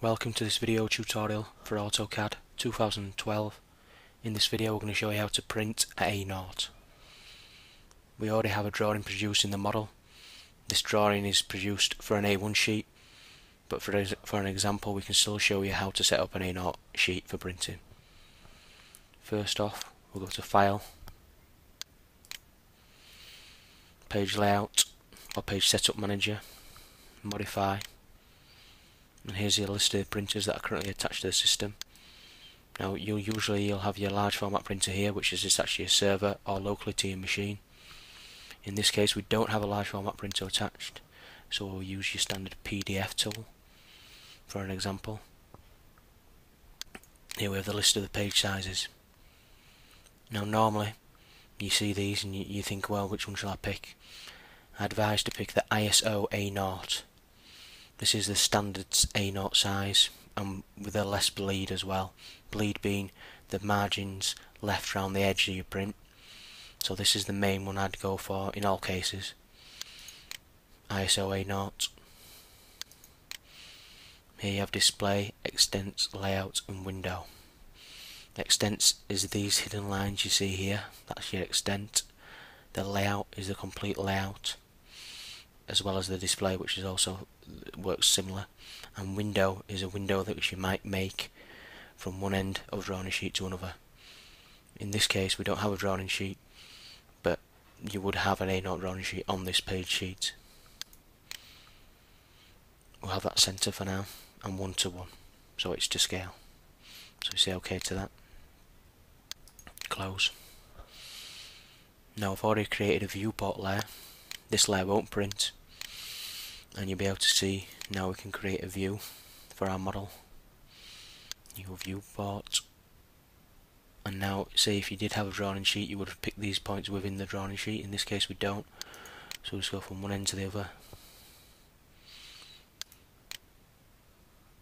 Welcome to this video tutorial for AutoCAD 2012. In this video we're going to show you how to print A0. We already have a drawing produced in the model. This drawing is produced for an A1 sheet, but for, for an example we can still show you how to set up an A0 sheet for printing. First off, we'll go to File, Page Layout, or Page Setup Manager, Modify, and here's your list of printers that are currently attached to the system. Now you'll usually you'll have your large format printer here which is attached to your server or locally to your machine. In this case we don't have a large format printer attached so we'll use your standard PDF tool for an example. Here we have the list of the page sizes. Now normally you see these and you, you think well which one shall I pick? I advise to pick the ISO A0 this is the standard A0 size and with a less bleed as well. Bleed being the margins left around the edge of your print. So this is the main one I'd go for in all cases. ISO A0. Here you have display, extents, layout and window. Extents is these hidden lines you see here, that's your extent. The layout is the complete layout as well as the display which is also works similar. And window is a window that which you might make from one end of a drawing sheet to another. In this case we don't have a drawing sheet but you would have an A0 drawing sheet on this page sheet. We'll have that center for now and one to one so it's to scale. So you say okay to that. Close. Now I've already created a viewport layer this layer won't print and you'll be able to see now we can create a view for our model. New viewport and now say if you did have a drawing sheet you would have picked these points within the drawing sheet. In this case we don't. So we'll just go from one end to the other.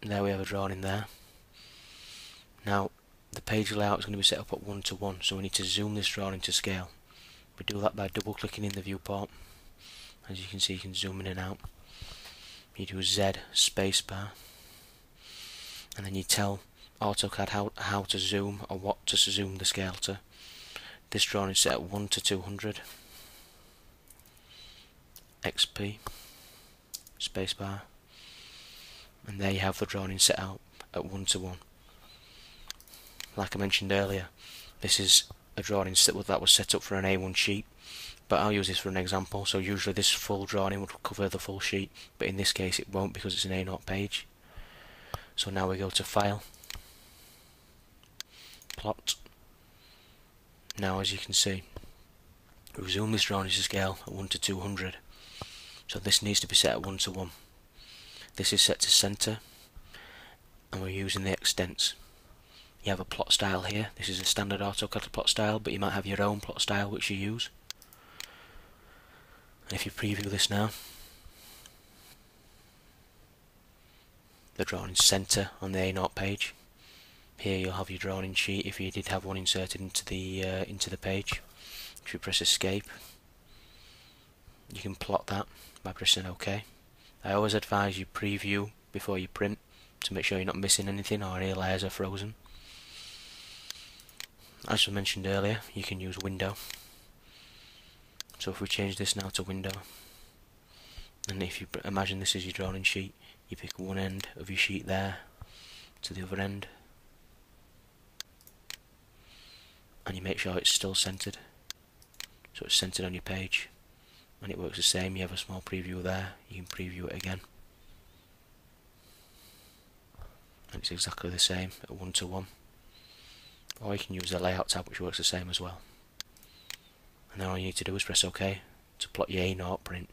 There we have a drawing there. Now the page layout is going to be set up at one to one so we need to zoom this drawing to scale. We do that by double clicking in the viewport as you can see you can zoom in and out. You do Z spacebar. And then you tell AutoCAD how, how to zoom or what to zoom the scale to. This drawing is set at 1 to 200 XP spacebar. And there you have the drawing set out at 1 to 1 like I mentioned earlier this is a drawing that was set up for an A1 sheet but I'll use this for an example. So usually this full drawing would cover the full sheet but in this case it won't because it's an A0 page. So now we go to file plot. Now as you can see we zoom this drawing to scale at 1 to 200 so this needs to be set at 1 to 1 this is set to center and we're using the extents. You have a plot style here. This is a standard AutoCAD plot style but you might have your own plot style which you use if you preview this now, the drawing center on the A0 page. Here you'll have your drawing sheet if you did have one inserted into the uh, into the page. If you press escape, you can plot that by pressing OK. I always advise you preview before you print to make sure you're not missing anything or any layers are frozen. As I mentioned earlier, you can use window so if we change this now to window, and if you imagine this is your drawing sheet, you pick one end of your sheet there to the other end, and you make sure it's still centered, so it's centered on your page, and it works the same. You have a small preview there, you can preview it again, and it's exactly the same at one to one. Or you can use the layout tab, which works the same as well and then all you need to do is press OK to plot your A0 print